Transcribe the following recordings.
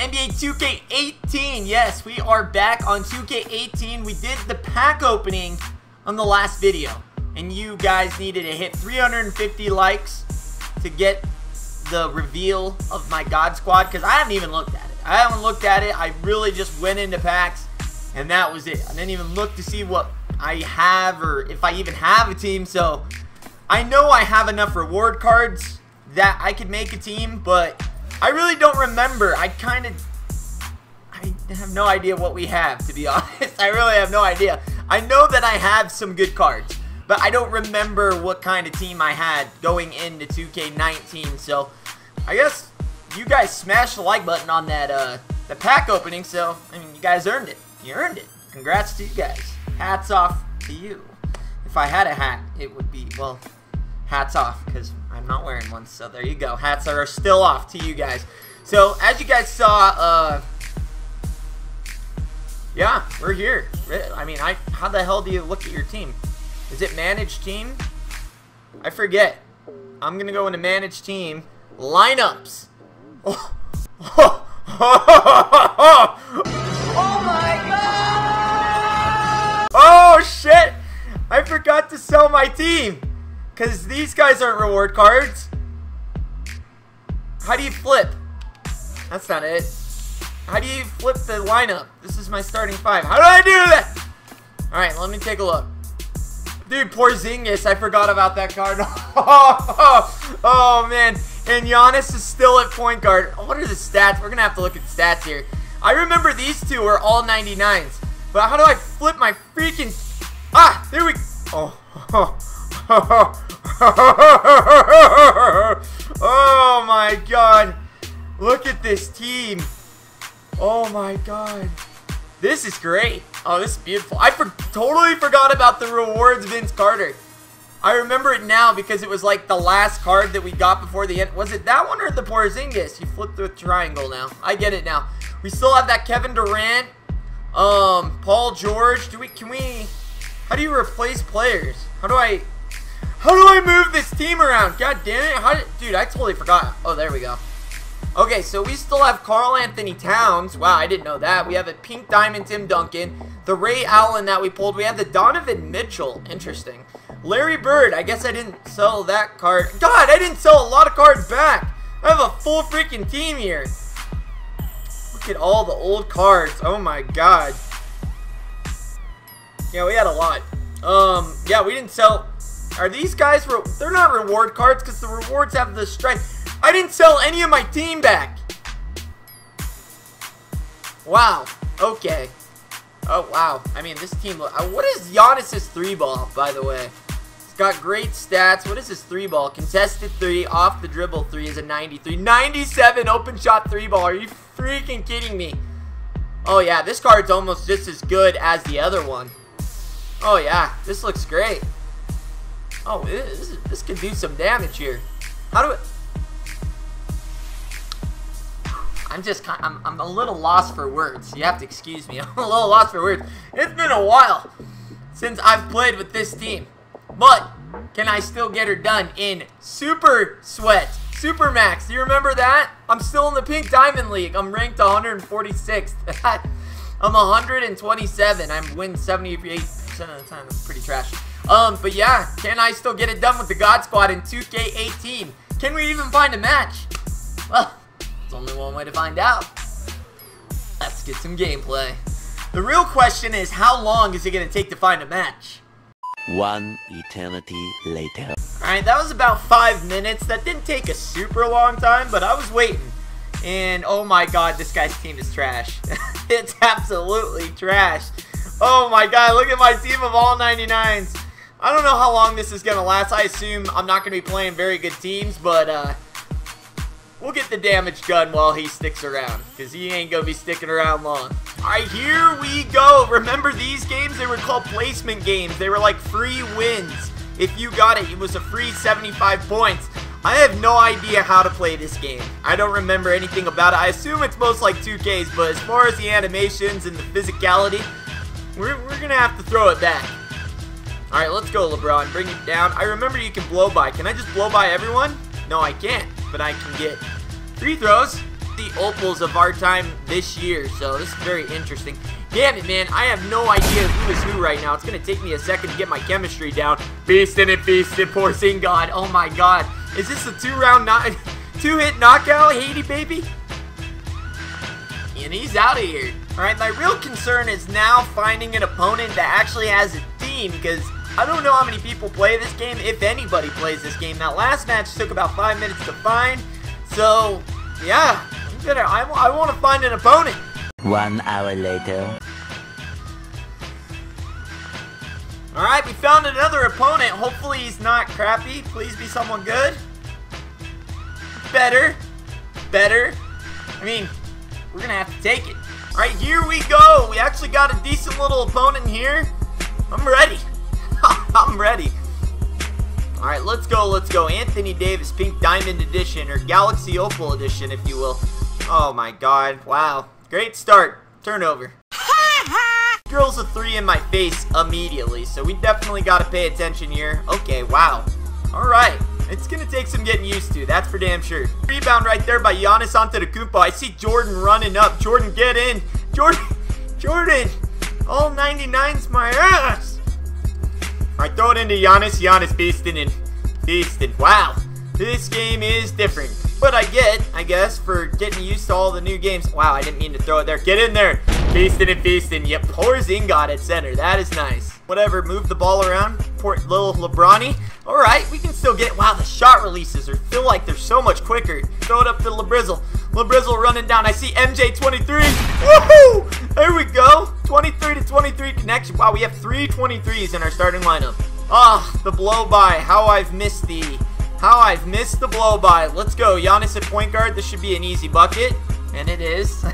NBA 2K18. Yes, we are back on 2K18. We did the pack opening on the last video. And you guys needed to hit 350 likes to get the reveal of my God Squad. Because I haven't even looked at it. I haven't looked at it. I really just went into packs. And that was it. I didn't even look to see what I have or if I even have a team. So I know I have enough reward cards that I could make a team. But I really don't remember. I kind of... I have no idea what we have, to be honest. I really have no idea. I know that I have some good cards, but I don't remember what kind of team I had going into 2K19. So, I guess you guys smashed the like button on that uh, the pack opening. So, I mean, you guys earned it. You earned it. Congrats to you guys. Hats off to you. If I had a hat, it would be, well, hats off because I'm not wearing one. So there you go. Hats are still off to you guys. So as you guys saw, uh, yeah, we're here. I mean, I how the hell do you look at your team? Is it managed team? I forget. I'm gonna go into managed team lineups. Oh, oh, oh, oh my god! Oh shit! I forgot to sell my team. Because these guys aren't reward cards. How do you flip? That's not it. How do you flip the lineup? This is my starting five. How do I do that? Alright, let me take a look. Dude, Porzingis. I forgot about that card. oh, man. And Giannis is still at point guard. What are the stats? We're going to have to look at stats here. I remember these two were all 99s. But how do I flip my freaking... Ah, there we... Oh, oh, oh, oh my god. Look at this team. Oh my god. This is great. Oh, this is beautiful. I for totally forgot about the rewards Vince Carter. I remember it now because it was like the last card that we got before the end. Was it that one or the Porzingis? You flipped the triangle now. I get it now. We still have that Kevin Durant, um, Paul George. Do we? Can we? How do you replace players? How do I? How do I move this team around? God damn it. How did, dude, I totally forgot. Oh, there we go. Okay, so we still have Karl-Anthony Towns. Wow, I didn't know that. We have a Pink Diamond Tim Duncan. The Ray Allen that we pulled. We have the Donovan Mitchell. Interesting. Larry Bird. I guess I didn't sell that card. God, I didn't sell a lot of cards back. I have a full freaking team here. Look at all the old cards. Oh my god. Yeah, we had a lot. Um, yeah, we didn't sell are these guys, they're not reward cards because the rewards have the strength. I didn't sell any of my team back. Wow. Okay. Oh, wow. I mean, this team, uh, what is Giannis's three ball, by the way? It's got great stats. What is his three ball? Contested three, off the dribble three is a 93. 97 open shot three ball. Are you freaking kidding me? Oh, yeah. This card's almost just as good as the other one. Oh, yeah. This looks great. Oh, this, this could do some damage here. How do it... I'm just kind I'm, I'm a little lost for words. You have to excuse me. I'm a little lost for words. It's been a while since I've played with this team. But, can I still get her done in Super Sweat? Super Max. Do you remember that? I'm still in the Pink Diamond League. I'm ranked 146th. I'm 127. I'm win 78% of the time. That's pretty trash. Um, but yeah, can I still get it done with the God Squad in 2K18? Can we even find a match? Well, there's only one way to find out. Let's get some gameplay. The real question is, how long is it going to take to find a match? One eternity later. Alright, that was about five minutes. That didn't take a super long time, but I was waiting. And oh my god, this guy's team is trash. it's absolutely trash. Oh my god, look at my team of all 99s. I don't know how long this is going to last. I assume I'm not going to be playing very good teams, but uh, we'll get the damage done while he sticks around, because he ain't going to be sticking around long. All right, here we go. Remember these games? They were called placement games. They were like free wins. If you got it, it was a free 75 points. I have no idea how to play this game. I don't remember anything about it. I assume it's most like 2Ks, but as far as the animations and the physicality, we're, we're going to have to throw it back. Alright, let's go, LeBron. Bring it down. I remember you can blow by. Can I just blow by everyone? No, I can't. But I can get free throws. the opals of our time this year, so this is very interesting. Damn it, man. I have no idea who is who right now. It's going to take me a second to get my chemistry down. Beastin' and feastin', God. Oh, my God. Is this a two-round, two-hit knockout, Haiti, baby? And he's out of here. All right, my real concern is now finding an opponent that actually has a team, because I don't know how many people play this game, if anybody plays this game. That last match took about five minutes to find, so, yeah. I'm gonna, I, I want to find an opponent. One hour later. Alright, we found another opponent. Hopefully he's not crappy. Please be someone good. Better. Better. I mean, we're gonna have to take it. Alright, here we go. We actually got a decent little opponent here. I'm ready. I'm ready. Alright, let's go, let's go. Anthony Davis, Pink Diamond Edition, or Galaxy Opal Edition, if you will. Oh my god, wow. Great start. Turnover. Drills a three in my face immediately, so we definitely got to pay attention here. Okay, wow. Alright. It's going to take some getting used to, that's for damn sure. Rebound right there by Giannis Antetokounmpo. I see Jordan running up. Jordan, get in. Jordan, Jordan. All 99's my ass. Alright, throw it into Giannis. Giannis beasting and feasting. Wow. This game is different. But I get, I guess, for getting used to all the new games. Wow, I didn't mean to throw it there. Get in there. Feasting and feasting. Yep, Porzingis at center. That is nice. Whatever, move the ball around. Poor little LeBronny. Alright, we can still get Wow, the shot releases are feel like they're so much quicker. Throw it up to LeBrizzle. LeBrizzle running down. I see MJ23. Woohoo! There we go. 23 connection. Wow, we have three 23s in our starting lineup. Ah, oh, the blow by. How I've missed the how I've missed the blow by. Let's go. Giannis at point guard. This should be an easy bucket. And it is.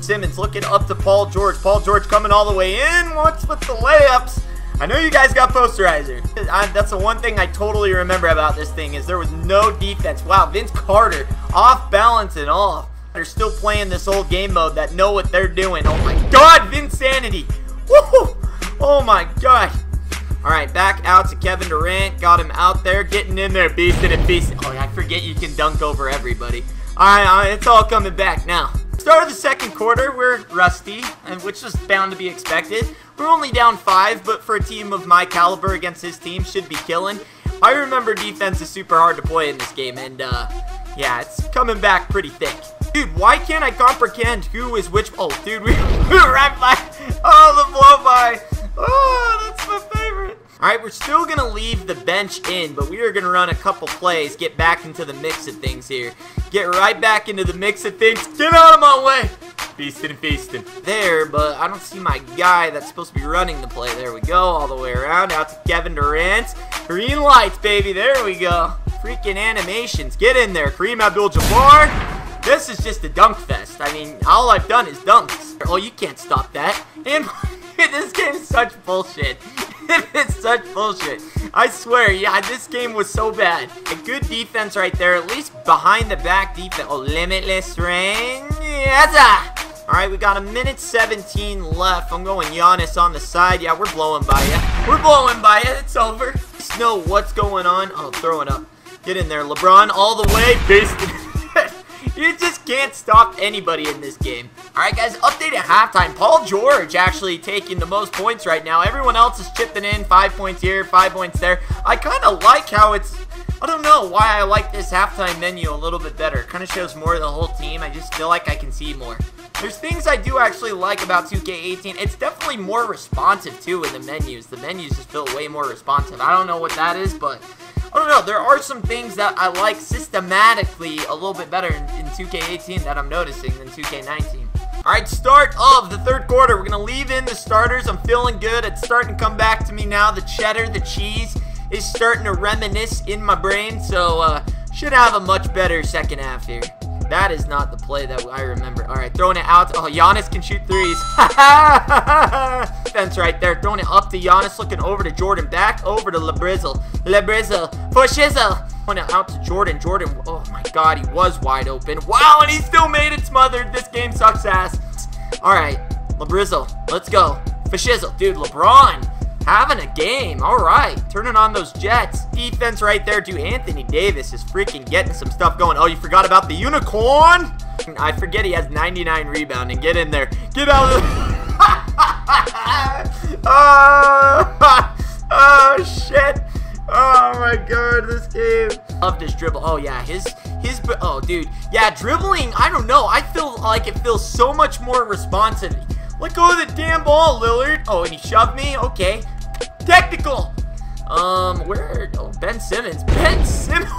Simmons looking up to Paul George. Paul George coming all the way in. What's with the layups? I know you guys got posterizer. I, that's the one thing I totally remember about this thing is there was no defense. Wow, Vince Carter off balance and off. They're still playing this old game mode that know what they're doing. Oh my god, Vinsanity. Woohoo! Oh my god. All right, back out to Kevin Durant. Got him out there, getting in there, beasting and feasting. Oh, I forget you can dunk over everybody. All right, all right, it's all coming back now. Start of the second quarter, we're rusty, and which is bound to be expected. We're only down five, but for a team of my caliber against his team, should be killing. I remember defense is super hard to play in this game, and uh, yeah, it's coming back pretty thick. Dude, why can't I comprehend who is which? Oh, dude, we, right by. Oh, the blow by. Oh, that's my favorite. All right, we're still going to leave the bench in, but we are going to run a couple plays, get back into the mix of things here. Get right back into the mix of things. Get out of my way. Feasting feasting. There, but I don't see my guy that's supposed to be running the play. There we go, all the way around. Out to Kevin Durant. Green lights, baby. There we go. Freaking animations. Get in there. Kareem Abdul-Jabbar. This is just a dunk fest. I mean, all I've done is dunks. Oh, you can't stop that. And this game is such bullshit. it's such bullshit. I swear, yeah, this game was so bad. A good defense right there, at least behind the back defense. Oh, limitless range. Yes, ah. Alright, we got a minute 17 left. I'm going Giannis on the side. Yeah, we're blowing by ya. We're blowing by ya. It's over. Snow, what's going on. Oh, throw it up. Get in there, LeBron, all the way. Based you just can't stop anybody in this game. Alright guys, update at halftime. Paul George actually taking the most points right now. Everyone else is chipping in. Five points here, five points there. I kind of like how it's... I don't know why I like this halftime menu a little bit better. It kind of shows more of the whole team. I just feel like I can see more. There's things I do actually like about 2K18. It's definitely more responsive too in the menus. The menus just feel way more responsive. I don't know what that is, but I don't know, there are some things that I like systematically a little bit better in, in 2K18 that I'm noticing than 2K19. Alright, start of the third quarter. We're going to leave in the starters. I'm feeling good. It's starting to come back to me now. The cheddar, the cheese is starting to reminisce in my brain. So, uh, should have a much better second half here. That is not the play that I remember. All right, throwing it out. Oh, Giannis can shoot threes. Fence right there. Throwing it up to Giannis. Looking over to Jordan. Back over to LeBrizzle. LeBrizzle. For Shizzle. Throwing it out to Jordan. Jordan. Oh, my God. He was wide open. Wow, and he still made it smothered. This game sucks ass. All right. LeBrizzle. Let's go. For Shizzle. Dude, LeBron having a game. All right, turning on those Jets. Defense right there, dude. Anthony Davis is freaking getting some stuff going. Oh, you forgot about the unicorn? I forget he has 99 rebounding. Get in there. Get out of oh, oh, shit. Oh, my God, this game. Love this dribble. Oh, yeah, his, his, oh, dude. Yeah, dribbling, I don't know. I feel like it feels so much more responsive. Let go of the damn ball, Lillard. Oh, and he shoved me? Okay. Technical. Um, where? Oh, Ben Simmons. Ben Simmons.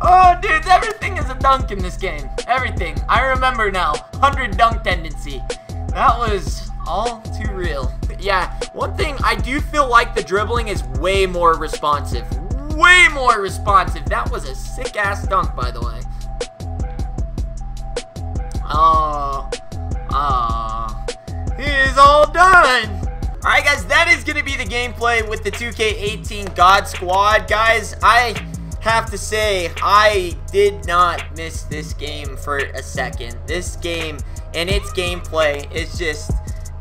oh, dude, everything is a dunk in this game. Everything. I remember now. 100 dunk tendency. That was all too real. Yeah, one thing, I do feel like the dribbling is way more responsive. Way more responsive. That was a sick-ass dunk, by the way. Oh. Alright guys, that is going to be the gameplay with the 2K18 God Squad. Guys, I have to say, I did not miss this game for a second. This game and its gameplay is just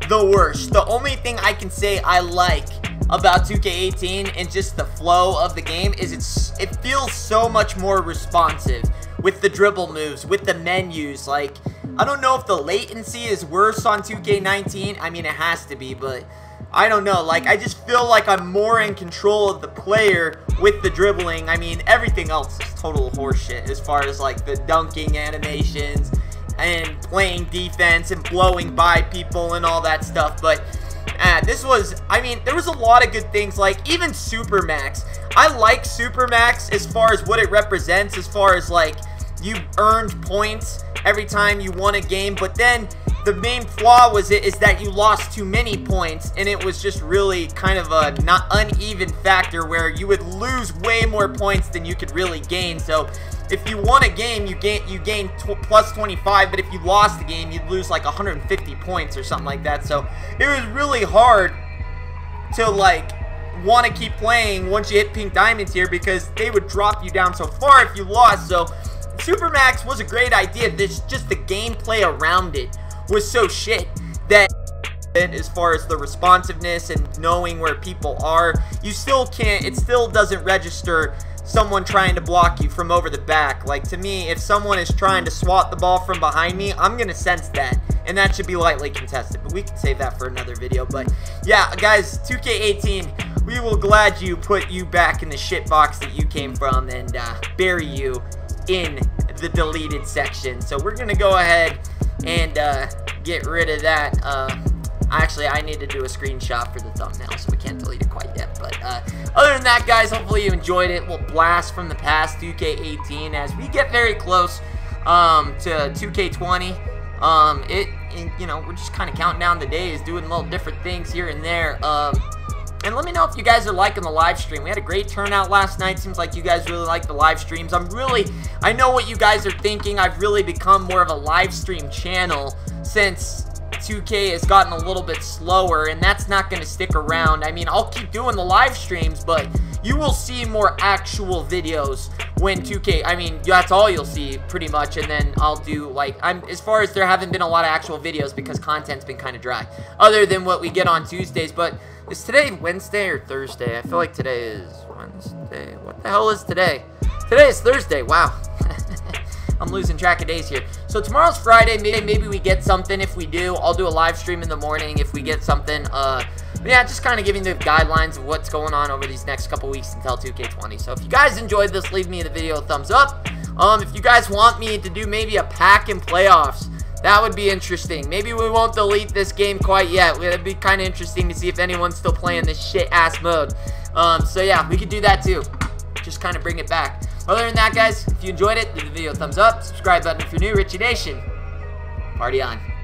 the worst. The only thing I can say I like about 2K18 and just the flow of the game is it's it feels so much more responsive with the dribble moves, with the menus. Like, I don't know if the latency is worse on 2K19. I mean, it has to be, but I don't know. Like, I just feel like I'm more in control of the player with the dribbling. I mean, everything else is total horseshit as far as, like, the dunking animations and playing defense and blowing by people and all that stuff. But uh, this was, I mean, there was a lot of good things, like even Supermax. I like Supermax as far as what it represents, as far as like you earned points every time you won a game, but then the main flaw was it is that you lost too many points and it was just really kind of a not uneven factor where you would lose way more points than you could really gain so if you won a game, you gain you gain plus 25, but if you lost the game, you'd lose like 150 points or something like that. So it was really hard to like want to keep playing once you hit pink diamonds here because they would drop you down so far if you lost. So Supermax was a great idea. This just the gameplay around it was so shit that as far as the responsiveness and knowing where people are, you still can't, it still doesn't register someone trying to block you from over the back. Like, to me, if someone is trying to swat the ball from behind me, I'm going to sense that. And that should be lightly contested. But we can save that for another video. But, yeah, guys, 2K18, we will glad you put you back in the shit box that you came from and uh, bury you in the deleted section. So we're going to go ahead and uh, get rid of that. Uh, Actually, I need to do a screenshot for the thumbnail, so we can't delete it quite yet. But uh, other than that, guys, hopefully you enjoyed it. We'll blast from the past 2K18 as we get very close um, to 2K20. Um, it, you know, we're just kind of counting down the days, doing little different things here and there. Um, and let me know if you guys are liking the live stream. We had a great turnout last night. Seems like you guys really like the live streams. I'm really, I know what you guys are thinking. I've really become more of a live stream channel since 2K has gotten a little bit slower, and that's not going to stick around. I mean, I'll keep doing the live streams, but you will see more actual videos when 2K, I mean, that's all you'll see, pretty much, and then I'll do, like, I'm, as far as there haven't been a lot of actual videos because content's been kind of dry, other than what we get on Tuesdays, but is today Wednesday or Thursday? I feel like today is Wednesday. What the hell is today? Today is Thursday, wow. I'm losing track of days here. So tomorrow's Friday. Maybe, maybe we get something. If we do, I'll do a live stream in the morning if we get something. Uh, yeah, just kind of giving the guidelines of what's going on over these next couple weeks until 2K20. So if you guys enjoyed this, leave me the video a thumbs up. Um, if you guys want me to do maybe a pack in playoffs, that would be interesting. Maybe we won't delete this game quite yet. It'd be kind of interesting to see if anyone's still playing this shit-ass mode. Um, so yeah, we could do that too. Just kind of bring it back. Other than that, guys, if you enjoyed it, give the video a thumbs up. Subscribe button if you're new. Richy Nation. Party on.